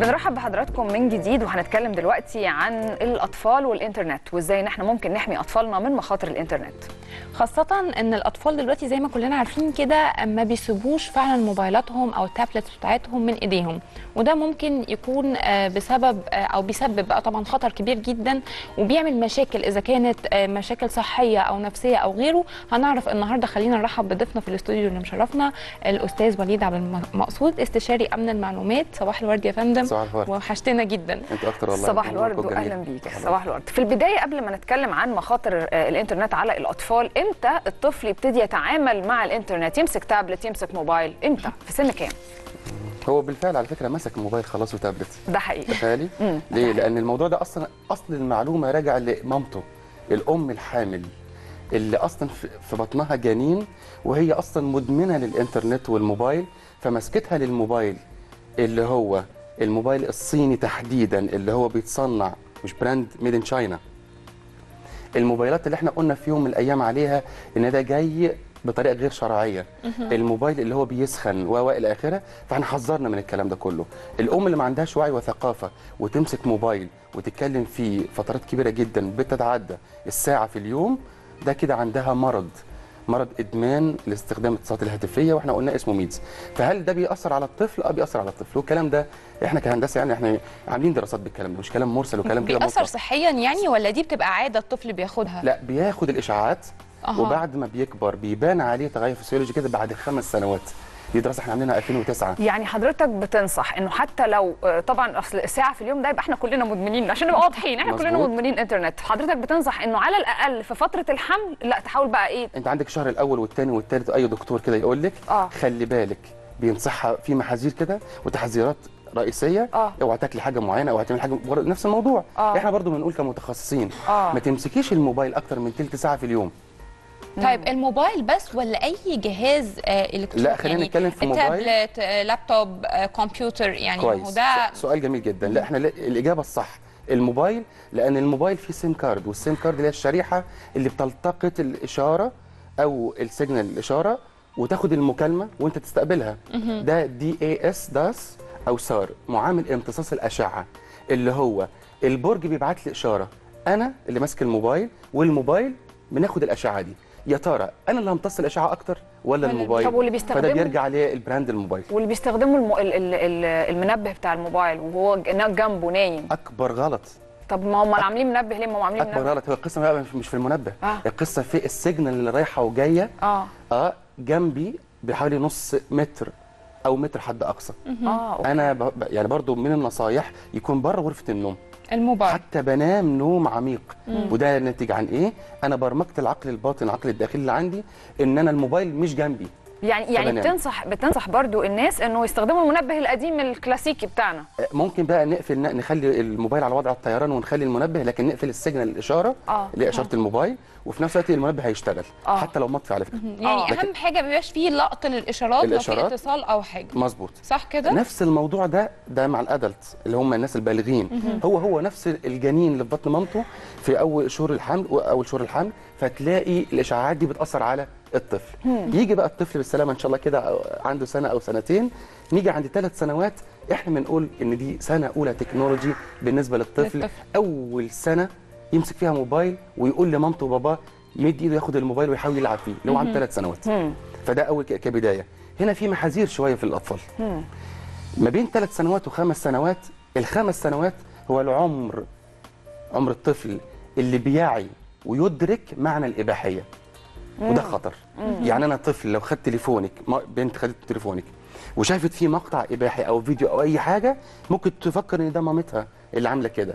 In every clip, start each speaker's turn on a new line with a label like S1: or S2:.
S1: بنرحب بحضراتكم من جديد وهنتكلم دلوقتي عن الأطفال والإنترنت وإزاي إن إحنا ممكن نحمي أطفالنا من مخاطر الإنترنت.
S2: خاصة إن الأطفال دلوقتي زي ما كلنا عارفين كده ما بيسيبوش فعلا موبايلاتهم أو التابلتس بتاعتهم من إيديهم. وده ممكن يكون آه، بسبب آه، أو بيسبب بقى طبعا خطر كبير جدا وبيعمل مشاكل إذا كانت آه، مشاكل صحية أو نفسية أو غيره. هنعرف النهارده خلينا نرحب بضيفنا في الاستوديو اللي مشرفنا الأستاذ وليد عبد المقصود استشاري أمن المعلومات. صباح الورد يا فندم.
S3: صباح الفل
S2: وحشتنا جدا.
S3: أنت أكتر والله.
S1: صباح الورد. واهلا بيك.
S3: صباح
S1: الورد. في البداية قبل ما نتكلم عن مخاطر الإنترنت على الأطفال إمتى الطفل يبتدي يتعامل مع الإنترنت؟ يمسك تابلت يمسك موبايل. إمتى؟ في سن كام؟
S3: هو بالفعل على فكرة مسك موبايل خلاص وتابلت.
S1: ده حقيقي.
S3: تخيلي. ليه؟ لأن الموضوع ده أصلا أصل المعلومة راجع لمامته الأم الحامل اللي أصلا في في بطنها جنين وهي أصلا مدمنة للإنترنت والموبايل فمسكتها للموبايل اللي هو الموبايل الصيني تحديدا اللي هو بيتصنع مش brand made in China الموبايلات اللي إحنا قلنا في يوم من الأيام عليها إن ده جاي بطريقة غير شرعية. الموبايل اللي هو بيسخن و إلى آخره فإحنا حذرنا من الكلام ده كله. الأم اللي ما عندهاش وعي وثقافة وتمسك موبايل وتتكلم فيه فترات كبيرة جدا بتتعدى الساعة في اليوم ده كده عندها مرض. مرض إدمان لاستخدام الاتصالات الهاتفية وإحنا قلنا اسمه ميدز. فهل ده بيأثر على الطفل؟ آه بيأثر على الطفل. والكلام ده إحنا كهندسة يعني إحنا عاملين دراسات بالكلام ده مش كلام مرسل وكلام كده
S2: بيأثر. صحيا يعني ولا دي بتبقى عادة الطفل بياخدها؟
S3: لا بياخد الإشعاعات
S2: أها.
S3: وبعد ما بيكبر بيبان عليه تغير فسيولوجي كده بعد خمس سنوات. دي دراسة إحنا عاملينها 2009
S1: يعني حضرتك بتنصح إنه حتى لو آه، طبعا أصل ساعه في اليوم ده يبقى إحنا كلنا مدمنين عشان نبقى واضحين إحنا كلنا
S3: مظبوط.
S1: مدمنين إنترنت حضرتك بتنصح إنه على الأقل في فترة الحمل لا تحاول بقى إيه
S3: أنت عندك الشهر الأول والثاني والثالث أي دكتور كده يقول لك
S1: آه.
S3: خلي بالك بينصحها في محاذير كده وتحذيرات رئيسية
S1: آه.
S3: اوعى تاكلي حاجة معينة اوعى تعملي حاجة نفس الموضوع
S1: آه.
S3: إحنا برضه بنقول كمتخصصين
S1: آه.
S3: ما تمسكيش الموبايل أكتر من ثلث ساعة في اليوم
S2: طيب الموبايل بس ولا أي جهاز آه إلكتروني؟
S3: لا، خلينا نتكلم في موبايل.
S2: تابلت آه لابتوب آه كمبيوتر يعني ما هو
S3: كويس
S2: ده
S3: سؤال جميل جدا. لا إحنا لا- الإجابة الصح الموبايل لأن الموبايل فيه SIM card وال SIM card اللي هي الشريحة اللي بتلتقط الإشارة أو ال signal الإشارة وتاخد المكالمة وأنت تستقبلها. ده دي اي اس داس أو SAR معامل امتصاص الأشعة اللي هو البرج بيبعت لي إشارة. أنا اللي ماسك الموبايل والموبايل بناخد الأشعة دي. يا ترى أنا اللي همتص الاشعه أكتر ولا الموبايل؟
S1: طب واللي
S3: فده
S1: بيستخدمه؟
S3: بيرجع لل brand الموبايل.
S1: واللي بيستخدموا الم... ال... ال... ال... المنبه بتاع الموبايل وهو جنبه نايم.
S3: أكبر غلط.
S1: طب ما هم عاملين منبه ليه؟ ما هم عاملين
S3: أكبر
S1: منبه.
S3: غلط. هو القصة بقى مش في المنبه.
S1: آه.
S3: القصة في ال signal اللي رايحة وجاية.
S1: آه.
S3: آه جنبي بحوالي نص متر أو متر حد أقصى.
S1: آه okay.
S3: أنا. ب- يعني برضو من النصايح يكون بره غرفة النوم.
S2: الموبايل
S3: حتى بنام نوم عميق. وده ناتج عن إيه؟ أنا برمجت العقل الباطن العقل الداخلي اللي عندي إن أنا الموبايل مش جنبي.
S1: يعني يعني. بتنصح بتنصح برضو الناس إنه يستخدموا المنبه القديم الكلاسيكي بتاعنا
S3: آه، ممكن بقى نقفل نخلي الموبايل على وضع الطيران ونخلي المنبه لكن نقفل السيجنال الإشارة
S1: آه.
S3: اللي هي اشاره الموبايل وفي نفس الوقت المنبه هيشتغل
S1: آه.
S3: حتى لو مطفي على فكرة
S2: يعني
S1: آه.
S2: أهم حاجة ما يبقاش فيه لقط للإشارات لو في
S3: الإشارات.
S2: اتصال أو حاجة
S3: مظبوط
S2: صح كده
S3: نفس الموضوع ده ده مع الأدلت اللي هم الناس البالغين هو هو نفس الجنين اللي في بطن مامته في أول شهور الحمل وأول شهور الحمل فتلاقي الاشعاعات دي بتأثر على الطفل. يجي بقى الطفل بالسلامة إن شاء الله كده عنده سنة أو سنتين نيجي عند ثلاث سنوات إحنا بنقول إن دي سنة أولى تكنولوجي بالنسبة للطفل.
S2: للطفل.
S3: أول سنة يمسك فيها موبايل ويقول لمامته وباباه يمد إيده ياخد الموبايل ويحاول يلعب فيه اللي هو عنده ثلاث سنوات.
S1: مم.
S3: فده أول كبداية. هنا في محاذير شوية في الأطفال.
S1: مم.
S3: ما بين ثلاث سنوات وخمس سنوات الخمس سنوات هو العمر عمر الطفل اللي بيعي ويدرك معنى الإباحية. وده خطر. يعني أنا طفل لو خدت تليفونك بنت خدت تليفونك وشافت فيه مقطع إباحي أو فيديو أو أي حاجة ممكن تفكر إن ده مامتها اللي عاملة كده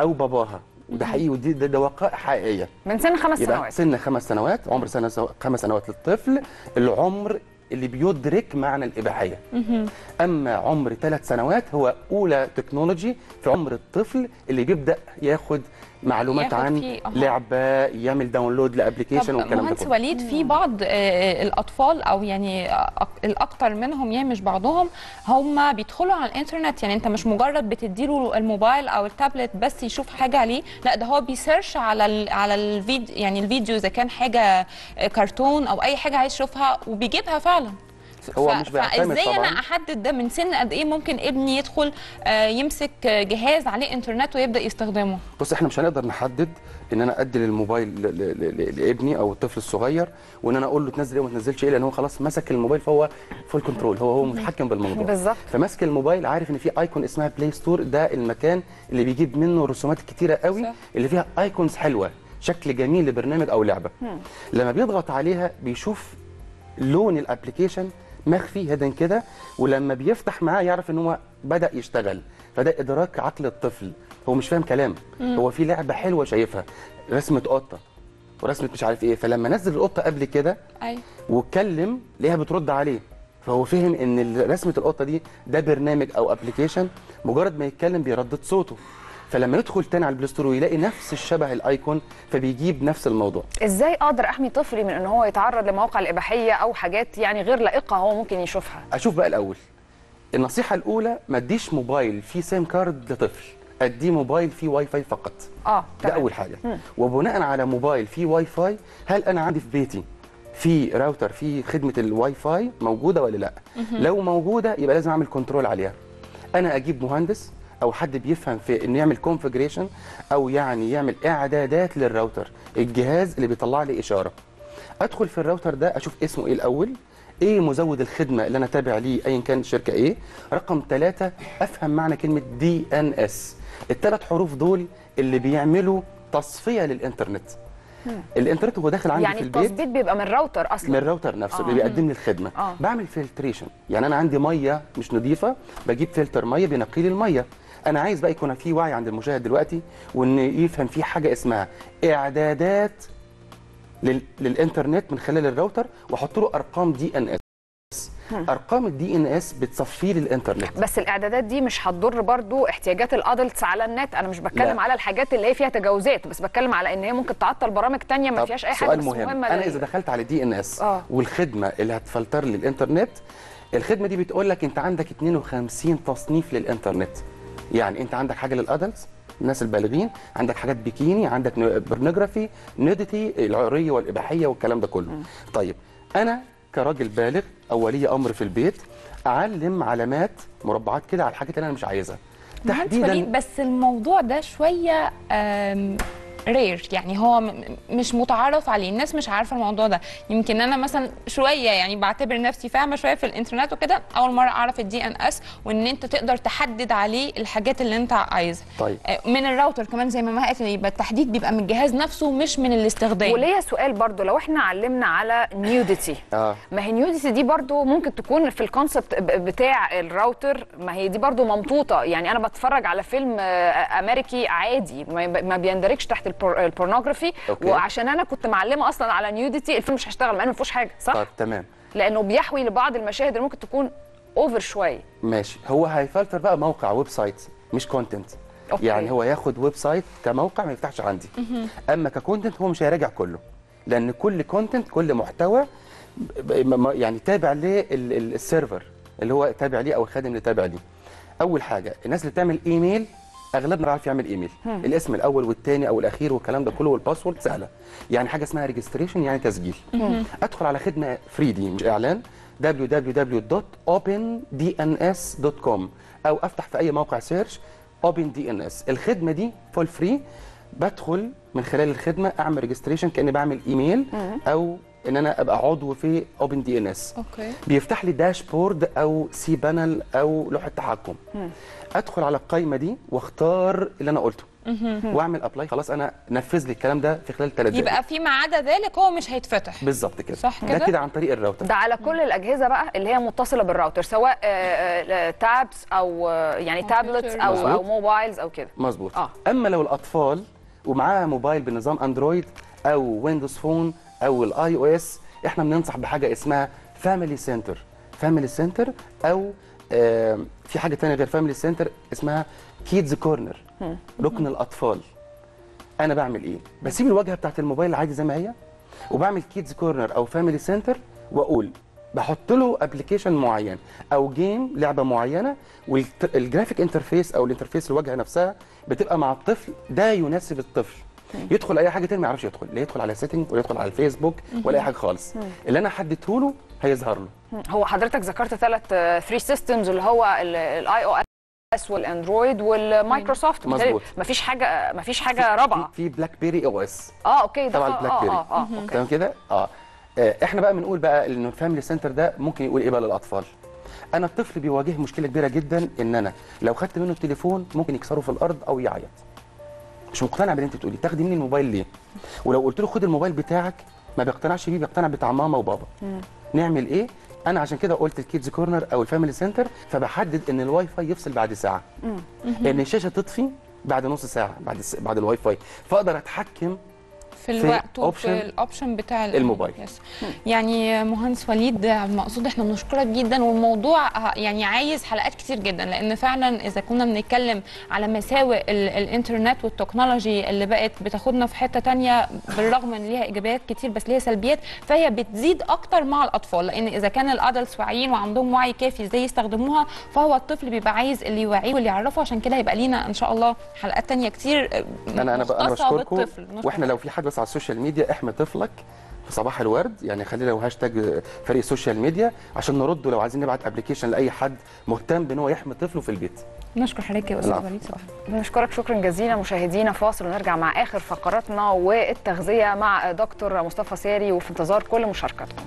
S3: أو باباها. وده حقيقي ودي ده, ده وقائع حقيقية
S1: من سن خمس
S3: يبقى
S1: سنوات.
S3: سن خمس سنوات عمر سنة سو... خمس سنوات للطفل العمر اللي بيدرك معنى الإباحية. أما عمر ثلاث سنوات هو أولى technology في عمر الطفل اللي بيبدأ ياخد معلومات عن. لعبة يعمل download ل
S2: application
S3: والكلام ده
S2: مهندس وليد في بعض آه، الأطفال أو يعني أك- الاكثر منهم يعني مش بعضهم هم بيدخلوا على الإنترنت يعني أنت مش مجرد بتديله الموبايل أو التابلت بس يشوف حاجة عليه لا ده هو بي search على ال على الفيديو يعني الفيديو إذا كان حاجة آه، كرتون أو أي حاجة عايز يشوفها وبيجيبها فعلا
S3: هو
S2: ف-
S3: مش بيعتمد
S2: فازاي
S3: طبعا.
S2: أنا احدد ده من سن قد إيه ممكن ابني يدخل آه، يمسك جهاز عليه انترنت ويبدأ يستخدمه؟
S3: بص إحنا مش هنقدر نحدد ان أنا ادي للموبايل ل- ل- ل- لابني أو الطفل الصغير وان أنا أقول له تنزل إيه وما تنزلش إيه لأن هو خلاص مسك الموبايل فهو full control هو هو متحكم بالموضوع.
S1: بالظبط.
S3: فماسك الموبايل عارف ان في icon اسمها Play Store ده المكان اللي بيجيب منه رسومات كتيرة قوي
S2: صح.
S3: اللي فيها icons حلوة شكل جميل لبرنامج أو لعبة. لما بيضغط عليها بيشوف لون ال application مخفي hidden كده ولما بيفتح معاه يعرف إن هو بدأ يشتغل. فده إدراك عقل الطفل. هو مش فاهم كلام. هو في لعبة حلوة شايفها. رسمة قطة. ورسمة مش عارف إيه. فلما نزل القطة قبل كده
S2: أيوه.
S3: واتكلم ليها بترد عليه. فهو فهم إن رسمة القطة دي ده برنامج أو application مجرد ما يتكلم بيردد صوته. فلما يدخل تاني على ال Play Store ويلاقي نفس الشبه ال icon فبيجيب نفس الموضوع.
S1: إزاي أقدر أحمي طفلي من إن هو يتعرض لمواقع الإباحية أو حاجات يعني غير لائقة هو ممكن يشوفها؟
S3: أشوف بقى الأول. النصيحة الأولى ما اديش موبايل فيه SIM card لطفل. أديه موبايل فيه واي فاي فقط.
S1: آه
S3: ده أول حاجة. وبناء على موبايل فيه واي فاي هل أنا عندي في بيتي في راوتر فيه خدمة الواي فاي موجودة ولا لأ؟ لو موجودة يبقى لازم أعمل control عليها. أنا أجيب مهندس أو حد بيفهم في إنه يعمل configuration أو يعني يعمل إعدادات للراوتر الجهاز اللي بيطلع لي إشارة. أدخل في الراوتر ده أشوف اسمه إيه الأول إيه مزود الخدمة اللي أنا تابع ليه ايا كان الشركة إيه. رقم ثلاثة أفهم معنى كلمة DNS الثلاث حروف دول اللي بيعملوا تصفية للإنترنت. الإنترنت هو داخل عندي
S1: يعني
S3: في البيت.
S1: التثبيت بيبقى من الراوتر أصلا.
S3: من الراوتر نفسه اللي بيقدم لي الخدمة.
S1: آه.
S3: بعمل filtration يعني أنا عندي مية مش نظيفة بجيب فلتر مية بينقي لي المية. أنا عايز بقى يكون في وعي عند المشاهد دلوقتي وإن يفهم في حاجة اسمها إعدادات لل... للإنترنت من خلال الراوتر وأحط له أرقام DNS أرقام ال DNS بتصفي لي الانترنت
S1: بس الإعدادات دي مش هتضر برضو احتياجات ال adults على النت. أنا مش بتكلم
S3: لا.
S1: على الحاجات اللي هي فيها تجاوزات بس بتكلم على إن هي ممكن تعطل برامج تانية ما فيهاش أي حاجة
S3: سؤال مهم. مهمة
S1: أنا
S3: إذا دخلت على DNS
S1: آه.
S3: والخدمة اللي هتفلتر لي الانترنت الخدمة دي بتقول لك أنت عندك 52 تصنيف للإنترنت. يعني انت عندك حاجة لل adults الناس البالغين عندك حاجات بيكيني عندك pornography nudity العرية والإباحية والكلام ده كله. طيب أنا كراجل بالغ أو ولي أمر في البيت أعلم علامات مربعات كده على الحاجات اللي أنا مش عايزها.
S2: وليد بس الموضوع ده شوية rare. يعني هو مش متعارف عليه. الناس مش عارفة الموضوع ده. يمكن أنا مثلا شوية يعني بعتبر نفسي فاهمة شوية في الإنترنت وكده. أول مرة أعرف ال DNS وإن أنت تقدر تحدد عليه الحاجات اللي أنت عايزها.
S3: طيب.
S2: آه، من الراوتر كمان زي ما ما قالت يبقى التحديد بيبقى من الجهاز نفسه مش من الاستخدام.
S1: وليا سؤال برضو لو إحنا علمنا على nudity
S3: آه.
S1: ما هي nudity دي برضو ممكن تكون في ال concept بتاع الراوتر ما هي دي برضو مربوطة. يعني أنا بتفرج على فيلم آه، أمريكي عادي ما بيندرجش تحت ال pornography
S3: okay.
S1: وعشان أنا كنت معلمة أصلا على nudity الفيلم مش هيشتغل مع إنه ما فيهوش حاجة صح؟
S3: طيب تمام.
S1: لأنه بيحوي لبعض المشاهد اللي ممكن تكون over شوية
S3: ماشي. هو هيفلتر بقى موقع website مش content
S1: okay.
S3: يعني هو ياخد website كموقع ما يفتحش عندي. أما ك content هو مش هيراجع كله لأن كل content كل محتوى يعني تابع لل server اللي هو تابع ليه أو الخادم اللي تابع ليه. أول حاجة الناس اللي بتعمل ايميل أغلبنا بيعرف يعمل إيميل. الاسم الأول والثاني أو الأخير والكلام ده كله وال password سهلة. يعني حاجة اسمها registration يعني تسجيل. أدخل على خدمة free دي مش اعلان www.opendns.com أو أفتح في أي موقع search OpenDNS الخدمة دي full free بدخل من خلال الخدمة أعمل registration كأني بعمل إيميل أو ان أنا ابقى عضو في OpenDNS
S2: okay.
S3: بيفتح لي dashboard أو C panel أو لوحة تحكم. أدخل على القائمه دي واختار اللي أنا قلته. وأعمل apply خلاص أنا نفذ لي الكلام ده في خلال 3 دقائق
S2: يبقى فيما عدا ذلك هو مش هيتفتح.
S3: بالظبط كده.
S2: صح
S3: ده
S2: كده؟
S3: كده عن طريق الراوتر.
S1: ده على كل الأجهزة بقى اللي هي متصلة بالراوتر سواء tabs أو آه، يعني tablets أو
S3: مظبوط.
S1: أو mobiles أو كده.
S3: مظبوط.
S1: آه.
S3: أما لو الأطفال ومعاها موبايل بنظام Android أو Windows Phone أو ال iOS إحنا بننصح بحاجة اسمها family center family center أو آه في حاجة تانية غير family center اسمها kids corner ركن الأطفال. أنا بعمل إيه؟ بسيب الواجهة بتاعت الموبايل عادي زي ما هي وبعمل kids corner أو family center وأقول بحط له application معين أو game لعبة معينة وال graphic interface أو ال interface الواجهة نفسها بتبقى مع الطفل ده يناسب الطفل. يدخل أي حاجة تاني ما يعرفش يدخل لا يدخل على setting ولا يدخل على الفيسبوك ولا أي حاجة خالص. اللي أنا حددته له هيظهر له.
S1: هو حضرتك ذكرت ثلاث 3 systems اللي هو ال iOS وال Android وال Microsoft
S3: مظبوط.
S1: مفيش حاجة مفيش حاجة رابعة.
S3: في BlackBerry OS
S1: آه okay ده
S3: طبعا Black
S1: آه
S3: Berry.
S1: آه آه okay
S3: تمام كده؟ آه. آه، إحنا بقى بنقول بقى إن ال family center ده ممكن يقول إيه بقى للأطفال؟ أنا الطفل بيواجه مشكلة كبيرة جدا إن أنا لو خدت منه التليفون ممكن يكسره في الأرض أو يعيط. مش مقتنع باللي انت بتقولي تاخدي مني الموبايل ليه؟ ولو قلت له خد الموبايل بتاعك ما بيقتنعش بيه بيقتنع بتاع ماما وبابا. نعمل إيه؟ أنا عشان كده قلت ال kids corner أو ال family center فبحدد ان الواي فاي يفصل بعد ساعة. ان الشاشة تطفي بعد نص ساعة بعد الس- بعد الواي فاي. فاقدر اتحكم
S2: في الوقت وفي ال option بتاع ال-
S3: الموبايل.
S2: yes. يعني مهندس وليد المقصود إحنا بنشكرك جدا والموضوع يعني عايز حلقات كتير جدا لأن فعلا إذا كنا بنتكلم على مساوئ ال- الإنترنت وال technology اللي بقت بتاخدنا في حتة تانية بالرغم إن ليها إيجابيات كتير بس ليها سلبيات فهي بتزيد أكتر مع الأطفال لأن إذا كان ال adults واعيين وعندهم وعي كافي إزاي يستخدموها فهو الطفل بيبقى عايز اللي يوعيه واللي يعرفه عشان كده هيبقى لينا إن شاء الله حلقات تانية كتير
S3: أنا أنا
S2: أنا
S3: بشكركم وإحنا لو في حد بس على ال social media احمي طفلك في صباح الورد يعني خلينا لو هاشتاج فريق ال social media عشان نرده لو عايزين نبعت application لأي حد مهتم بإن هو يحمي طفله في البيت.
S2: نشكر حضرتك يا
S3: أستاذ.
S2: وليد صباح.
S1: بنشكرك شكرا جزيلا. مشاهدينا فاصل ونرجع مع آخر فقراتنا والتغذية مع دكتور مصطفى ساري وفي انتظار كل مشاركاتكم.